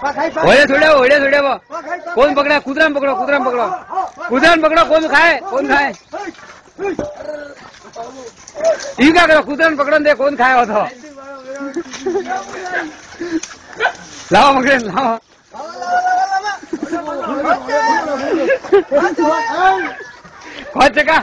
હોળે છોડ્યા ઓળે છોડ્યા કોણ પકડા? કૂતરાને પકડો કૂતરાને પકડો. કૂતરાને પકડો, કોણ ખાય? કોણ ખાય? ઈ કા કરો, કૂતરાને પકડો ને કોણ ખાયો હતો લાવો મગરે લાવો. કોણ ચકા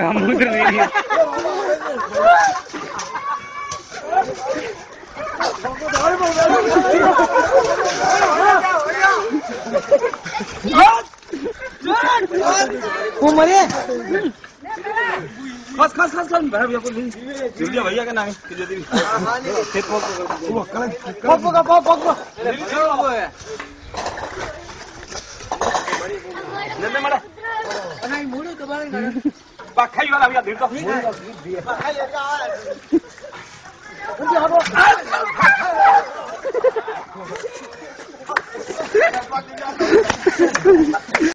हम उधर नहीं वो मरे खस खस खस खस भैया भैया बोल जुलिया भैया का नाम है जल्दी हाँ हाँ। पकड़ पकड़ पकड़ पकड़ જલ્દી મળે. અને અહીં મૂળું તો બાળી નાખે બાખાઈ વાળા આવ્યા દીડ તો. બાખાઈ એટલે આ